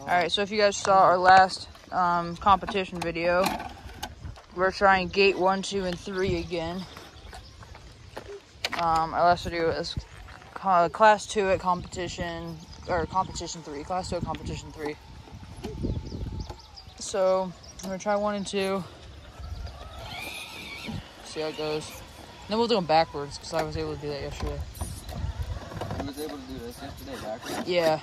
All right, so if you guys saw our last um, competition video, we're trying gate one, two, and three again. Um, our last video was uh, class two at competition, or competition three, class two at competition three. So I'm gonna try one and two. See how it goes. then we'll do them backwards because I was able to do that yesterday. You was able to do this yesterday backwards? Yeah.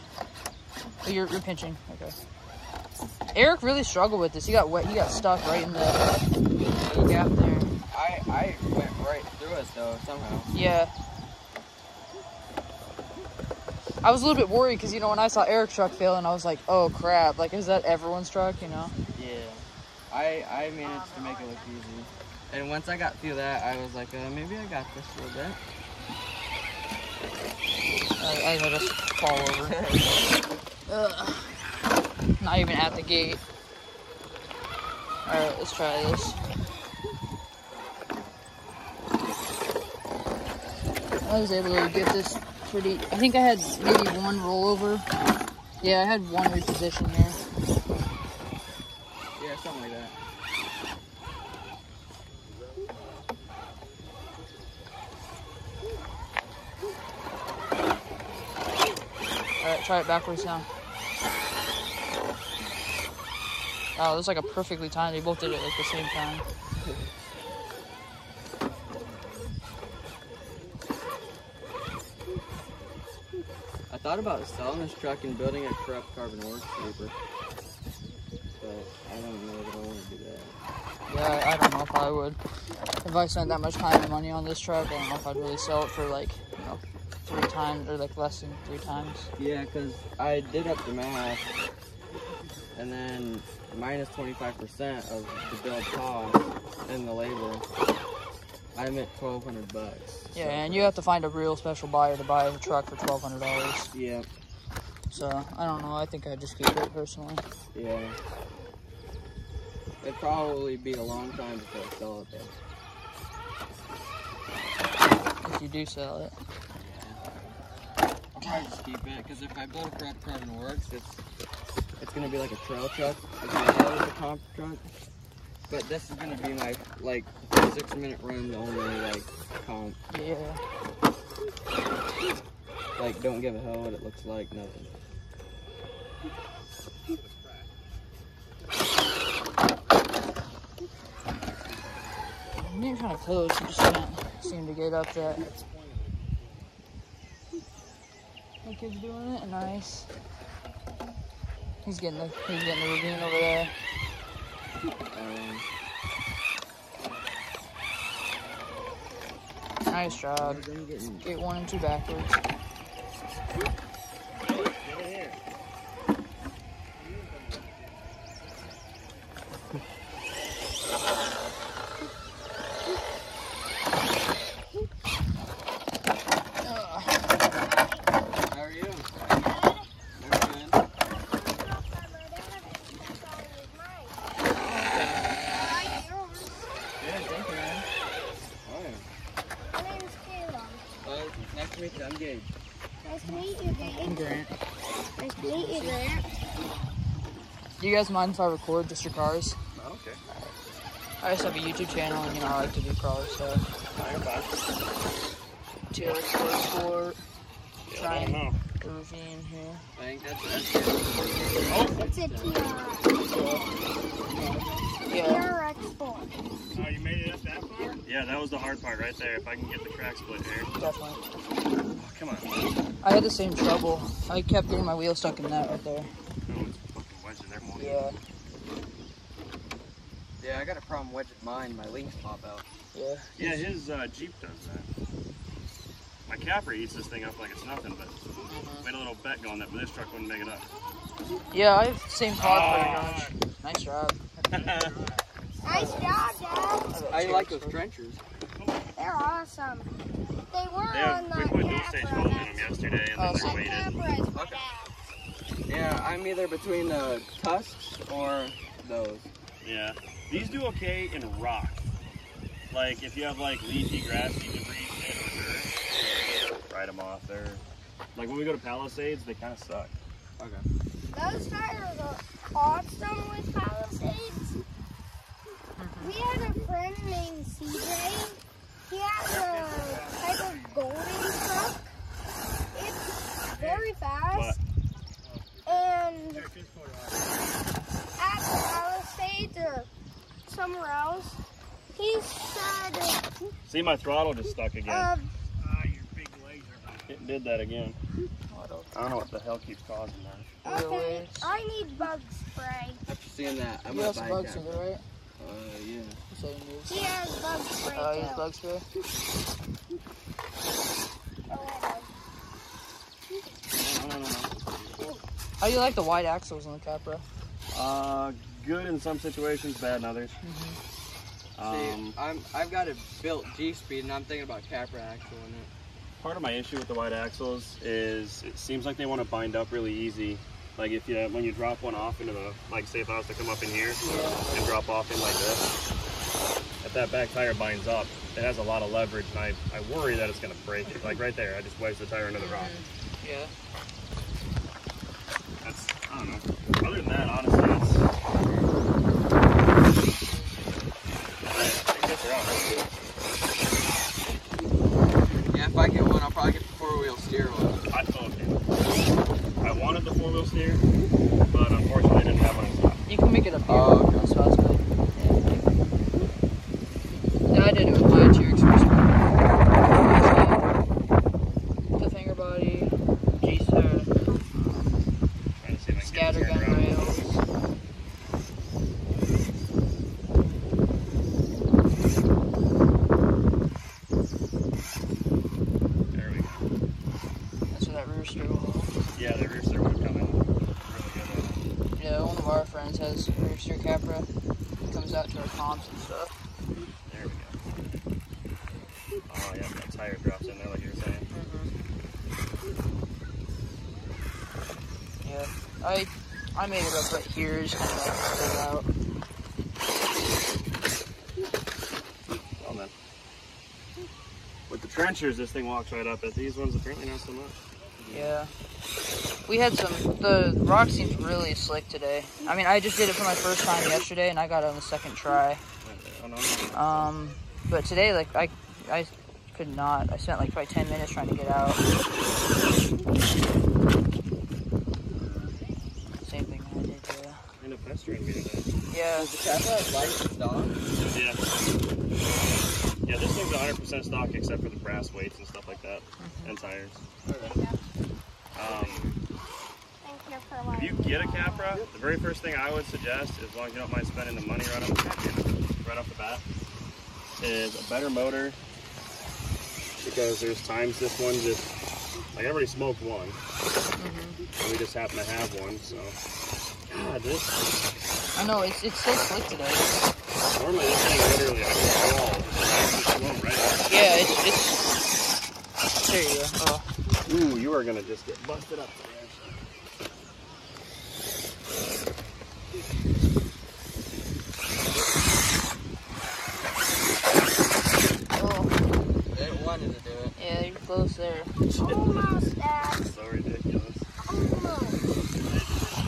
Oh, you're, you're pinching. Okay. Eric really struggled with this. He got wet. He got stuck right in the gap there. I, I went right through it though, somehow. Yeah. I was a little bit worried because, you know, when I saw Eric's truck failing, I was like, oh crap. Like, is that everyone's truck, you know? Yeah. I, I managed to make it look easy. And once I got through that, I was like, uh, maybe I got this a little bit. I, I us fall over. Ugh. Not even at the gate. Alright, let's try this. I was able to get this pretty. I think I had maybe one rollover. Yeah, I had one reposition there. Yeah, something like that. Alright, try it backwards now. Oh, that's like a perfectly timed. They both did it like the same time. I thought about selling this truck and building a corrupt carbon work sweeper. But I don't know if I want to do that. Yeah, I don't know if I would. If I spent that much time and money on this truck, I don't know if I'd really sell it for like, you know, three times or like less than three times. Yeah, because I did up the math, and then minus 25% of the build cost and the labor, I'm at 1200 bucks. Yeah, So, and you have to find a real special buyer to buy the truck for twelve hundred dollars. Yeah, So I don't know. I think I'd just keep it personally. yeah. It'd probably be a long time before I sell it though. If you do sell it. I'll probably just keep it, because if I build a corrupt carbon works, it's it's gonna be like a trail truck, as well as a comp truck. But this is gonna be my like six minute run the only like comp. Yeah. Like don't give a hell what it looks like, nothing. You're kind of close. You just can't seem to get up that. That kid's doing it. Nice. He's getting the he's getting the ravine over there. Um, Nice job. Get one and two backwards. How are you? You're good. Good, thank you, man. Oh yeah. My name's Kayla. Uh, nice to meet you. I'm Gage. Nice to meet you, And Dave. Grant. Nice to meet you, Grant. Do you guys mind if I record just your cars? Oh, okay. I just have a YouTube channel and you know I like to do cars, so TRX Sport Sport. Trying the ravine here. I think that's that's good. Oh. It's a TRX. Yeah. TRX 4. Oh, you made it up that far? Yeah, that was the hard part right there. If I can get the crack split here. Definitely. Oh, come on. I had the same trouble. I kept getting my wheel stuck in that right there. Oh, it's fucking wedges there more. Yeah, Yeah, I got a problem wedging mine. My links pop out. yeah. Yeah, his uh, Jeep does that. My Capra eats this thing up like it's nothing, but we had a little bet going that this truck wouldn't make it up. Yeah, I have the same car Ah. pretty much. Nice job. Nice job, Dad. How you like those trenchers? They're awesome. They were They have on the 3.2 stage Capra. mold in them yesterday, and Oh, then so- they're weighted. Capra Okay. Dad. Yeah, I'm either between the tusks or those. Yeah. These do okay in rock. Like, if you have, like, leafy, grassy debris shit or dirt, ride them off. They're, like, when we go to Palisades, they kind of suck. Okay. Those tires are awesome with Palisades. Mm-hmm. We had a friend named CJ. He has a type of golden truck. It's very fast. And at Palisades or somewhere else, he said, See, my throttle just stuck again. uh, It did that again. What else? I don't know what the hell keeps causing that. okay, I need bug spray. After seeing that, I'm You gonna have some buy a bugs in Capra. right? Uh, yeah. You said you used. He has bug spray Oh, too. you use bug spray? Oh, No, no, no, no. How do you like the wide axles on the Capra? Uh, good in some situations, bad in others. See, Um, I'm I've got a built G speed, and I'm thinking about Capra axle in it. part of my issue with the wide axles is it seems like they want to bind up really easy. Like if you when you drop one off into the like say if I was to come up in here and drop off in like this, if that back tire binds up, it has a lot of leverage, and I, I worry that it's gonna break it. Like right there, I just wedged the tire into the rock. Yeah. That's I don't know. Other than that, honestly, it's. I guess they're out. Yeah, if I get one, I'll probably get the four wheel steer one. I told you. I wanted the four wheel steer, but unfortunately, I didn't have one in stock. You can make it up here. Oh, okay. That's what's good. Yeah. yeah, I did it with my T-Rex first. The finger body, G-star, Trying to see if I can get it scatter turned gun around. rails. There we go. That's where that rear screw hole. Yeah, the rear steer would come in really good. Yeah, one of our friends has rear steer Capra. Comes out to our comps and stuff. There we go. Oh, yeah, that tire drops in there like you were saying. Yeah, I I made it up right here, just kind of split out. Well then. With the trenchers, this thing walks right up it. These ones apparently not so much. Yeah. We had some, the rock seems really slick today. I mean, I just did it for my first time yesterday and I got it on the second try. Um, but today, like, I, I could not. I spent like probably 10 minutes trying to get out. Same thing I did, yeah. End up pestering. Yeah, the Capra have lights dog? Yeah. Yeah, this thing's 100% stock except for the brass weights and stuff like that, and tires. Um, Thank you for if you get a. Capra, the very first thing I would suggest, as long as you don't mind spending the money right off, right off the bat, is a better motor. Because there's times this one just, like I already smoked one, and we just happen to have one, so. God, this, I know, it's, it's so slick today. normally this thing literally a wall. Just right. Yeah, it's, it's, there you go. Oh, Ooh, you are gonna just get busted up today. oh, They wanted to do it. yeah, you're close there. Almost, Dad. So ridiculous. Almost.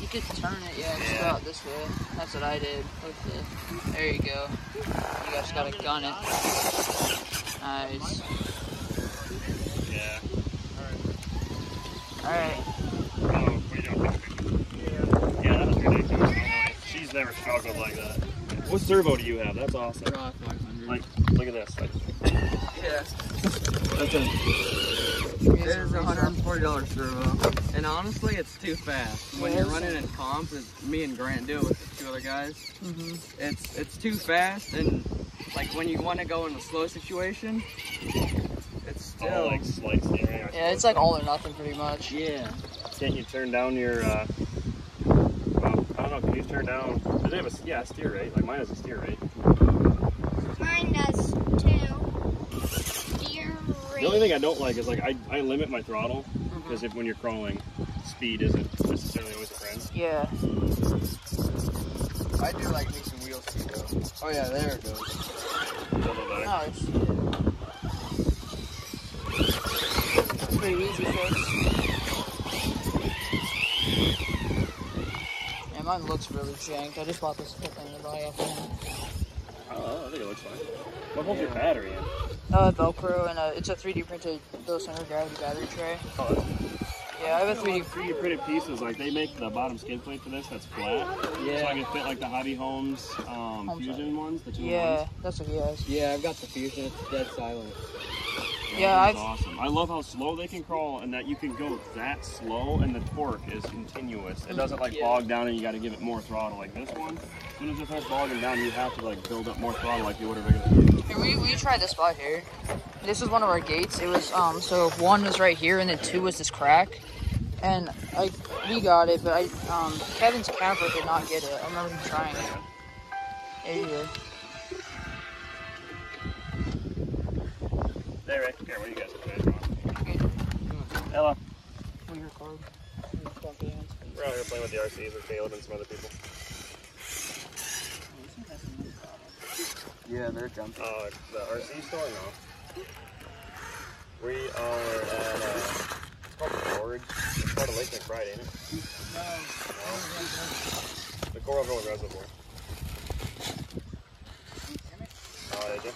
You could turn it, yeah, just go Yeah. out this way. That's what I did the. There you go. You guys gotta gun it. Nice. Yeah. Alright. Oh, what do you doing? Yeah, that was ridiculous. She's never struggled like that. What servo do you have? That's awesome. Rock 500. Like, look at this. Like, yeah. that's a, It is a $140 servo. And honestly, it's too fast. When you're running in comps, as me and Grant do it with the two other guys, Mm -hmm. it's it's too fast. And like when you want to go in a slow situation, it's still. oh, like slight steering. Yeah, it's like all or nothing pretty much. yeah. Can't you turn down your, uh, well, I don't know, can you turn down, does it have a, yeah, steer rate? Like mine has a steer rate. Mine does too. Steer The only thing I don't like is like I, I limit my throttle mm-hmm. because if when you're crawling, speed isn't necessarily always a friend. Yeah. I do like me some wheel Oh yeah, there it goes. A little better. Nice. It's pretty easy fix. Yeah, mine looks really jank. I just bought this thing to buy off him. Oh, I think it looks fine. What holds your battery in? Uh, Velcro and uh, it's a 3D printed low center gravity battery tray. Oh, Yeah, I have a 3D. 3D printed pieces. Like they make the bottom skin plate for this that's flat. So I Yeah, can fit like the Hobby Homes um, Fusion ones, the two Yeah, ones. that's what he has. yeah, I've got the fusion. It's dead silent. Yeah, that's I've- awesome. I love how slow they can crawl and that you can go that slow and the torque is continuous. It doesn't like Yeah. bog down and you got to give it more throttle. Like this one, as soon as it starts bogging down, you have to like build up more throttle like you would a regular. We, we tried this spot here. This is one of our gates. It was um so one was right here and then two was this crack. And I we got it, but I um Kevin's camper did not get it. I remember him trying it. There you go. Hey Rick, here, what do you guys? Ella, Well, your card. we're out here playing with the RCs with Caleb and some other people. Yeah, they're jumping. Uh, the RC store, no. We are at, uh, it's called the Forge. It's part of Lake McBride, ain't it? No. The Coral Gold Reservoir. Oh, did you?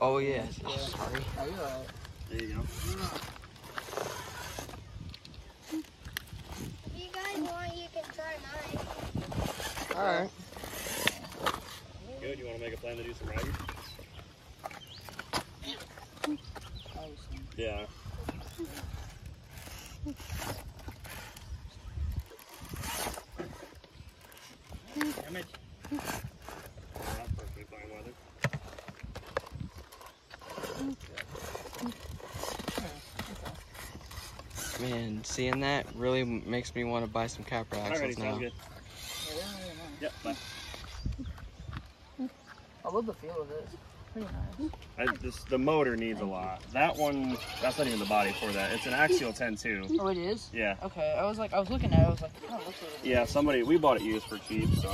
Oh yeah. Oh, sorry. Oh, you're alright. There you go. If you guys want, you can try mine. Alright. Good, you want to make a plan to do some riding? Yeah. Damn it. That's perfectly fine weather. Man, seeing that really makes me want to buy some Capra Alrighty, now. good. Yep, bye. I love the feel of this. Pretty nice. I, this, the motor needs a lot. That one, that's not even the body for that. It's an Axial 10 too. Oh, it is? Yeah. Okay, I was like, I was looking at it, I was like, oh, it looks like Yeah, somebody, we bought it used for cheap, so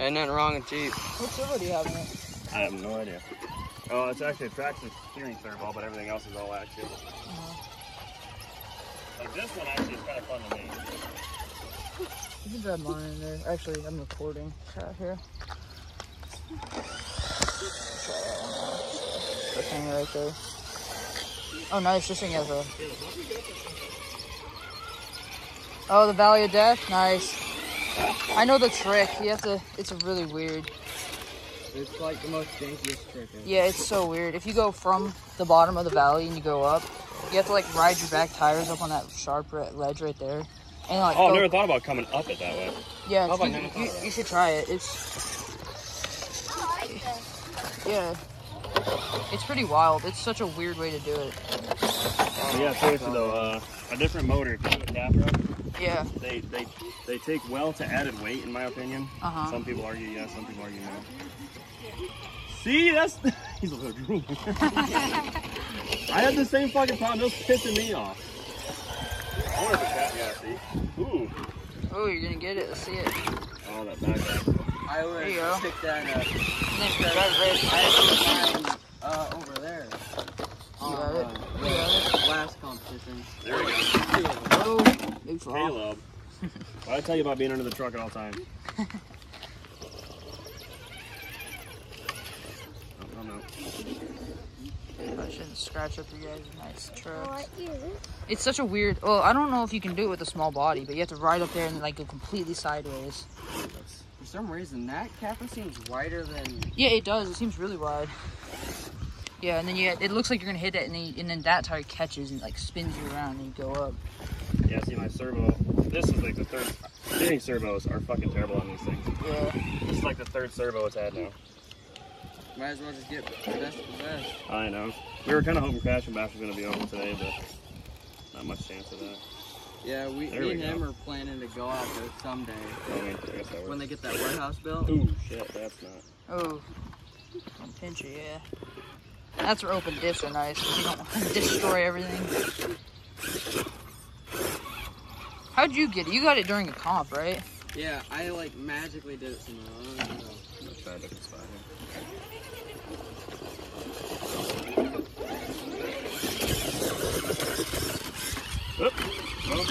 Ain't nothing wrong with cheap. What servo do you have in it? I have no idea. Oh, it's actually a traction steering servo, but everything else is all axial. Uh-huh. Like this one actually is kind of fun to make. You can grab mine in there. Actually, I'm recording. Right here. Thing right there. Oh, nice. This thing has a. Oh, the Valley of Death. Nice. I know the trick. You have to. It's really weird. It's like the most jankiest trick. ever. Yeah, it's so weird. If you go from the bottom of the valley and you go up, you have to like ride your back tires up on that sharp ledge right there. And like, Oh, I go- never thought about coming up it that way. yeah, How you, you, that? you should try it. It's like yeah, it's pretty wild. It's such a weird way to do it. But yeah, seriously though, uh, a different motor, if you Capra, Yeah, they, they, they take well to added weight, in my opinion. uh huh. Some people argue yes, some people argue no. See, that's he's a little drooling. I had the same fucking problem. It was pissing me off. I wonder if the cat, yeah, see. Ooh, Oh, you're gonna get it. Let's see it. oh that back. I would There you go. stick that uh, Next, that red. I put mine uh, over there. On, got it? uh, You got the last competition. There we go. Oh. Caleb. Why I tell you about being under the truck at all times? Oh, no, no. I shouldn't scratch up your guys' nice trucks. What is it? It's such a weird. Well, I don't know if you can do it with a small body, but you have to ride up there and like go completely sideways. For some reason, that Capra seems wider than. Yeah, it does. It seems really wide. Yeah, and then you it looks like you're gonna hit it, and then, you- and then that tire catches and like spins you around, and you go up. Yeah, see my servo. This is like the third. Steering servos are fucking terrible on these things. Yeah. This is like the third servo it's had now. Might as well just get the best of the best. I know. We were kind of hoping Crash and Bash was going to be open today, but not much chance of that. Yeah, we, There me we and go. him are planning to go out there someday I mean, I guess that when works. they get that warehouse built. Ooh, shit, that's not. Oh. Don't pinch it, yeah. That's where open diffs are nice. 'cause You don't want to destroy everything. How'd you get it? You got it during a comp, right? Yeah, I like magically did it somehow. I don't even know. I'm gonna try a different spot here. Oop. Well.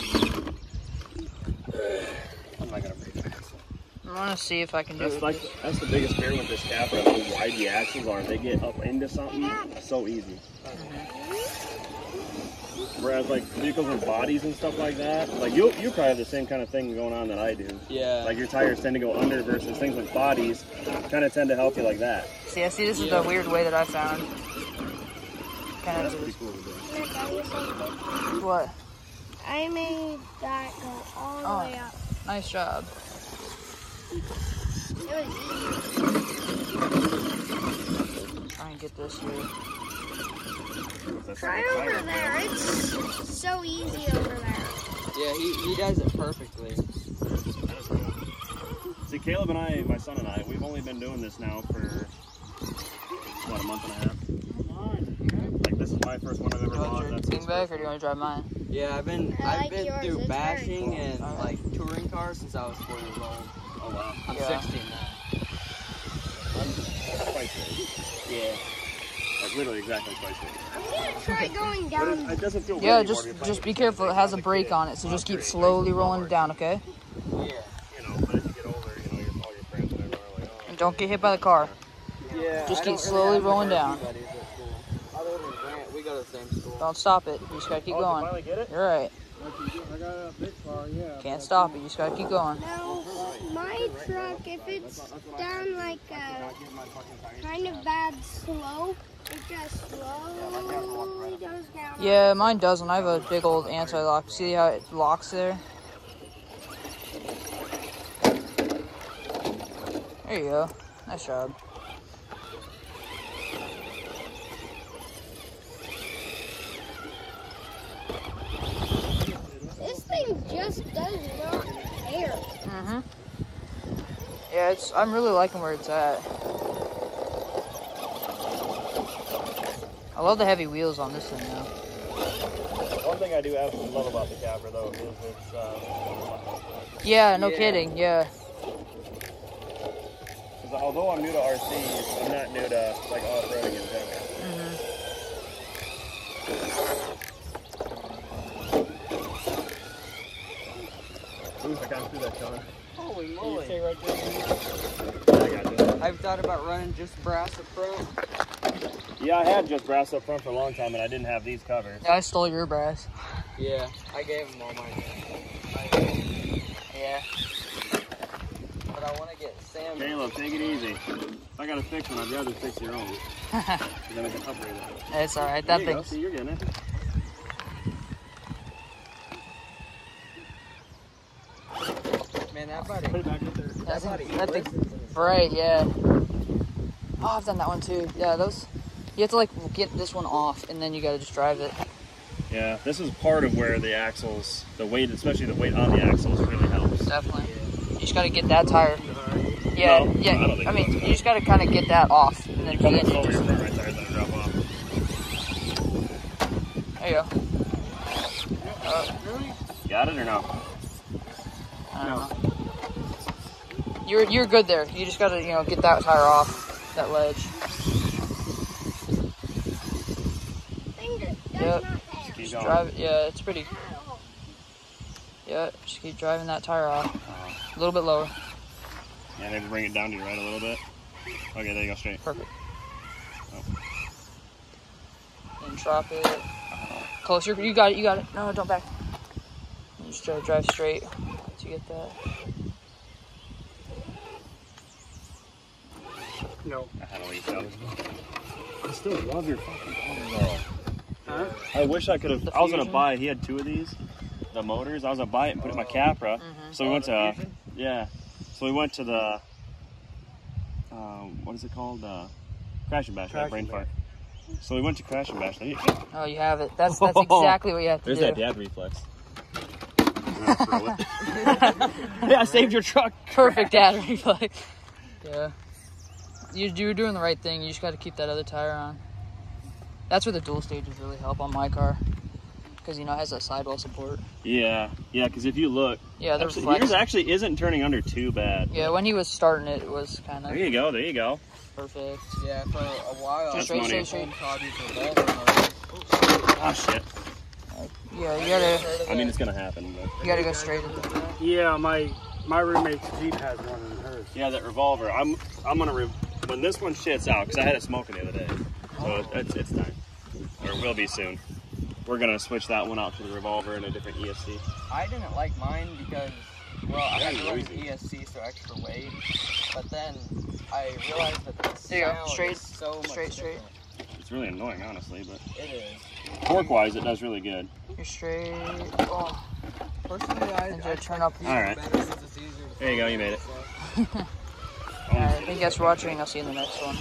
I'm not gonna break it. I want to see if I can do That's it. like that's the biggest fear with this Capra. How wide the axles are. They get up into something so easy. Whereas like vehicles with bodies and stuff like that, like you you probably have the same kind of thing going on that I do. Yeah. Like your tires tend to go under versus things with bodies kind of tend to help you like that. See, I see. This is the weird way that I found. Kind That's of pretty cool to do. Can I tell you something? what? I made that go all the Oh. way up. Nice job. It was. Try and get this here. That's Try over tire there. It's so easy over there. Yeah, he, he does it perfectly. That is cool. See, Caleb and I, my son and I, we've only been doing this now for what a month and a half. Like this is my first one I've ever You want bought. your That's king back, or do you want to drive mine? Yeah, I've been I I've like been yours, through it's bashing cool. and Alright. like touring cars since I was four years old. Oh wow, I'm Yeah. 16 now. I'm twice age. Yeah. Like literally exactly twice age. I'm gonna try going down. it, it doesn't feel. Yeah, just anymore if you're just be careful. It has a brake on it, so just keep slowly rolling down, okay? Yeah. You know, but as you get older, you know, your, all your friends and everyone are like, oh. And don't get hit by the car. Yeah. Just keep slowly have rolling down. buddies at school. Other than Grant, we go to the same school. Don't stop it. You just gotta keep oh, did you going. finally get it? You're right. I got a big car, yeah. Can't stop it. You just gotta keep going. Now, my truck, if it's down like a kind of bad slope, it just slowly goes down. Yeah, mine doesn't. I have a big old anti-lock. See how it locks there? There you go. Nice job. This thing just does not care. Mhm. Yeah, it's. I'm really liking where it's at. I love the heavy wheels on this thing though. One thing I do absolutely love about the Capra though is it's. Uh, Yeah, no Yeah. kidding. Yeah. Because although I'm new to RCs, I'm not new to like off-roading in general. Mhm. Ooh, I got through that, John. Holy moly. Right I got I've thought about running just brass up front. Yeah, I had just brass up front for a long time, and I didn't have these covers. Yeah, I stole your brass. Yeah, I gave him all mine. Yeah. But I want to get Sam. Caleb, take it easy. If I gotta fix one, I'd rather fix your own. then I can upgrade it. It's all right. There That you go. thing's. See, you're getting it. Man, that buddy. Put it back up there. That's That buddy. that thing. listens Right. Yeah. Oh, I've done that one too. Yeah, those. You have to like get this one off, and then you gotta just drive it. Yeah, this is part of where the axles, the weight, especially the weight on the axles, really helps. Definitely. You just gotta get that tire. Yeah. No, yeah. I I mean, you just gotta kind of get that off, and then begin over to your just. front right there, then drop off. There you go. Got it or no? I don't know. You're you're good there. You just gotta you know get that tire off that ledge. Thing just Yep. Keep Just drive. Yeah, it's pretty. at all. Yeah, just keep driving that tire off. Uh, A little bit lower. yeah, maybe bring it down to your right a little bit. Okay, there you go, straight. Perfect. Oh. And drop it. Closer. You got it. You got it. No, don't back. You just to drive straight You get that. No. I had to leave that. I still love your fucking car though. I wish I could have. I was gonna Fusion? buy. He had two of these, the motors. I was gonna buy it and put it in my Capra. Mhm. So we went to. Yeah. So we went to the. Um, what is it called? Uh, Crash and Bash. Crash Crash brain and fart. So we went to Crash and Bash. Oh, you have it. That's that's exactly what you have to There's do. There's that dad reflex. yeah, I saved your truck. Perfect dad reflex. Yeah. You, you're doing the right thing. You just got to keep that other tire on. That's where the dual stages really help on my car. because you know it has that sidewall support. Yeah, yeah. Because if you look, Yeah, they're actually, yours actually isn't turning under too bad. Yeah, when he was starting it, it was kind of... There you go. There you go. perfect. Yeah, for a while. That's straight, money. straight, straight. Project revolver motor. Oh shit. Yeah, you gotta I mean, it's gonna happen. But. you gotta go straight. Yeah, my my roommate's Jeep has one in hers. Yeah, that revolver. I'm I'm gonna re- when this one shits out because I had it smoking the other day, so it's it's time, or it will be soon. We're gonna switch that one out to the revolver in a different ESC. I didn't like mine because, well, I had Yeah, to run. ESC, so extra weight. But then I realized that the There you sound Straight, is so much straight, straight. It's really annoying, honestly, but It is. torque wise, it does really good. You're straight. Oh, Personally, I, And I to turn up- All right. better since it's easier to There you go, you made it. alright. Thank you guys for watching. I'll see you in the next one.